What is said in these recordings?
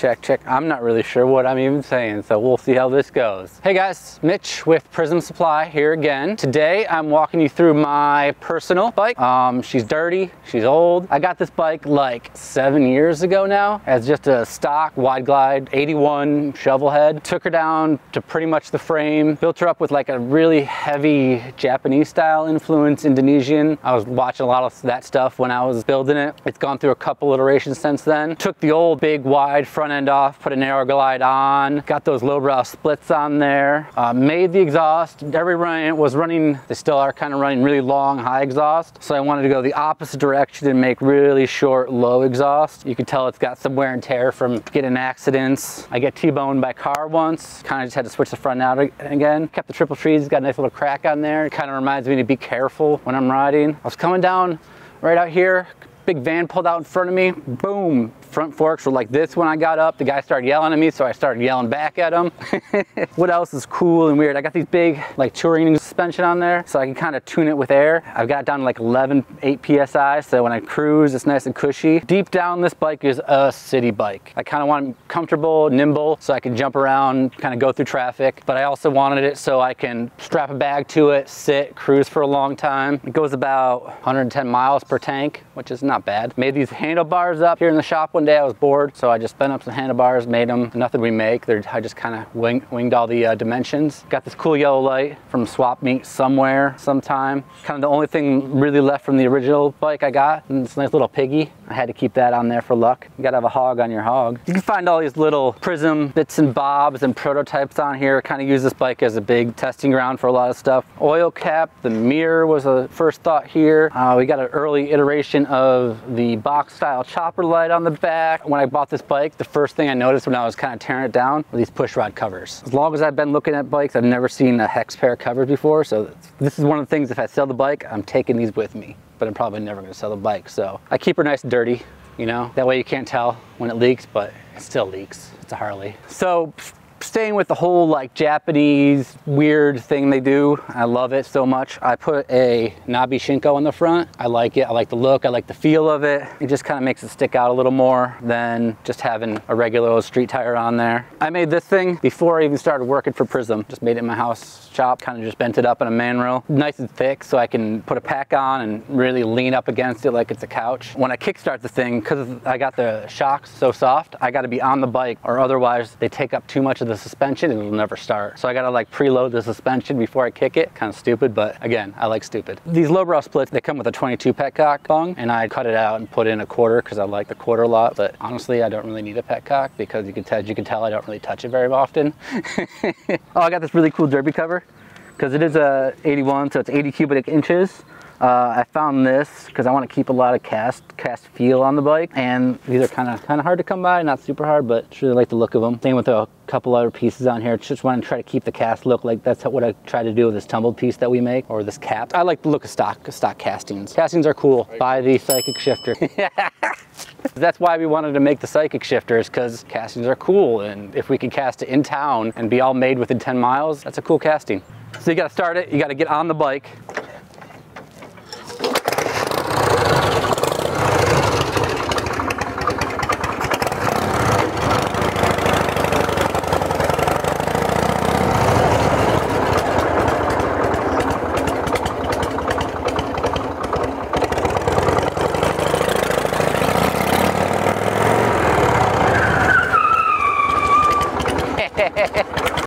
check, check. I'm not really sure what I'm even saying, so we'll see how this goes. Hey guys, Mitch with Prism Supply here again. Today I'm walking you through my personal bike. Um, she's dirty, she's old. I got this bike like seven years ago now as just a stock wide glide 81 shovel head. Took her down to pretty much the frame, built her up with like a really heavy Japanese style influence, Indonesian. I was watching a lot of that stuff when I was building it. It's gone through a couple iterations since then. Took the old big wide front end off, put a narrow glide on, got those low brow splits on there, uh, made the exhaust. Every run was running, they still are kind of running really long high exhaust. So I wanted to go the opposite direction and make really short low exhaust. You can tell it's got some wear and tear from getting accidents. I get T-boned by car once, kind of just had to switch the front out again. Kept the triple trees, got a nice little crack on there. It kind of reminds me to be careful when I'm riding. I was coming down right out here, big van pulled out in front of me, boom, front forks were like this when I got up. The guy started yelling at me, so I started yelling back at him. what else is cool and weird? I got these big like touring suspension on there, so I can kind of tune it with air. I've got it down to like 11, 8 PSI, so when I cruise, it's nice and cushy. Deep down, this bike is a city bike. I kind of want it comfortable, nimble, so I can jump around, kind of go through traffic, but I also wanted it so I can strap a bag to it, sit, cruise for a long time. It goes about 110 miles per tank, which is not bad. Made these handlebars up here in the shop one day I was bored, so I just bent up some handlebars, made them. Nothing we make. They're, I just kind of wing, winged all the uh, dimensions. Got this cool yellow light from Swap Meet somewhere, sometime. Kind of the only thing really left from the original bike I got. And this nice little piggy. I had to keep that on there for luck. You gotta have a hog on your hog. You can find all these little prism bits and bobs and prototypes on here. Kind of use this bike as a big testing ground for a lot of stuff. Oil cap, the mirror was a first thought here. Uh, we got an early iteration of the box style chopper light on the back back. When I bought this bike, the first thing I noticed when I was kind of tearing it down were these push rod covers. As long as I've been looking at bikes, I've never seen a hex pair covers before. So this is one of the things, if I sell the bike, I'm taking these with me, but I'm probably never gonna sell the bike. So I keep her nice and dirty, you know? That way you can't tell when it leaks, but it still leaks. It's a Harley. So staying with the whole like Japanese weird thing they do. I love it so much. I put a knobby Shinko on the front. I like it. I like the look. I like the feel of it. It just kind of makes it stick out a little more than just having a regular old street tire on there. I made this thing before I even started working for Prism. Just made it in my house shop, kind of just bent it up in a mandrel. Nice and thick so I can put a pack on and really lean up against it like it's a couch. When I kickstart the thing, because I got the shocks so soft, I got to be on the bike or otherwise they take up too much of the suspension and it'll never start. So I gotta like preload the suspension before I kick it. Kind of stupid, but again, I like stupid. These lowbrow splits, they come with a 22 petcock bung and I cut it out and put in a quarter because I like the quarter a lot. But honestly, I don't really need a petcock because you can tell, you can tell I don't really touch it very often. oh, I got this really cool derby cover because it is a 81, so it's 80 cubic inches. Uh, I found this because I want to keep a lot of cast cast feel on the bike and these are kind of kind of hard to come by not super hard but really like the look of them same with a couple other pieces on here just want to try to keep the cast look like that's what I try to do with this tumbled piece that we make or this cap. I like the look of stock stock castings. Castings are cool. Buy the psychic shifter. That's why we wanted to make the psychic shifters because castings are cool and if we can cast it in town and be all made within 10 miles, that's a cool casting. So you gotta start it, you gotta get on the bike,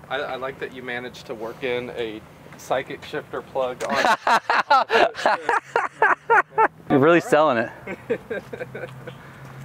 I, I, like that you managed to work in a psychic shifter plug on. You're really selling it.